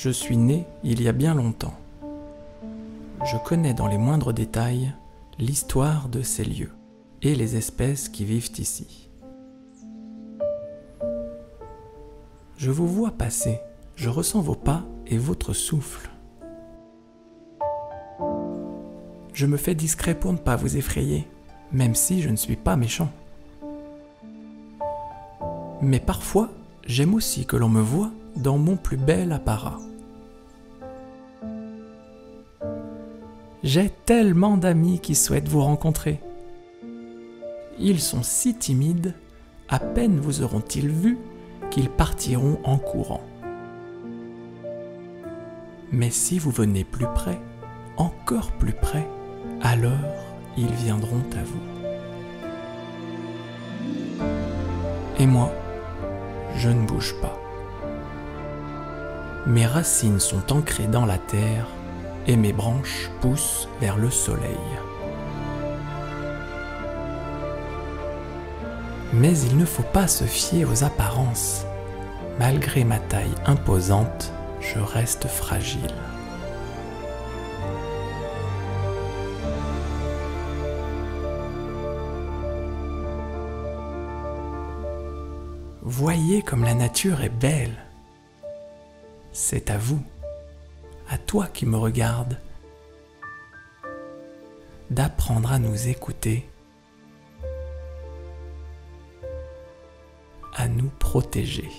Je suis né il y a bien longtemps. Je connais dans les moindres détails l'histoire de ces lieux et les espèces qui vivent ici. Je vous vois passer, je ressens vos pas et votre souffle. Je me fais discret pour ne pas vous effrayer, même si je ne suis pas méchant. Mais parfois, j'aime aussi que l'on me voie dans mon plus bel apparat. J'ai tellement d'amis qui souhaitent vous rencontrer. Ils sont si timides, à peine vous auront-ils vu qu'ils partiront en courant. Mais si vous venez plus près, encore plus près, alors ils viendront à vous. Et moi, je ne bouge pas. Mes racines sont ancrées dans la terre et mes branches poussent vers le soleil. Mais il ne faut pas se fier aux apparences. Malgré ma taille imposante, je reste fragile. Voyez comme la nature est belle. C'est à vous, à toi qui me regarde, d'apprendre à nous écouter, à nous protéger.